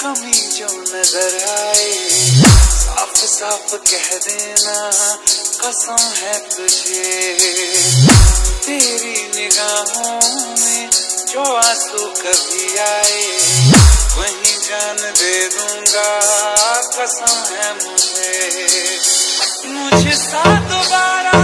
कमी जो नज़र आए साफ़ साफ़ कह देना, कसम है तुझे। तेरी निगाहों में जो आँसू कभी आए, वही जान दे दूँगा, कसम है मुझे। मुझे सा दोबारा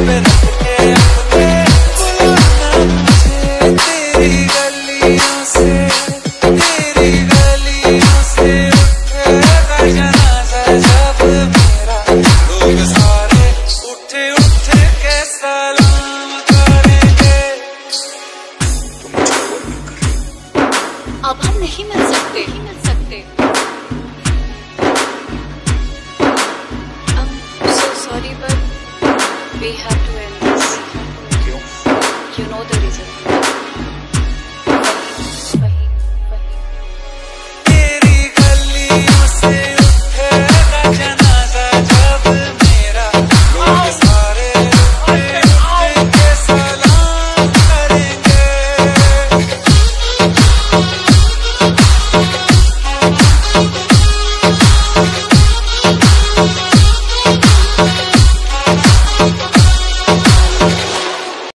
open. We have to end this. You know the reason.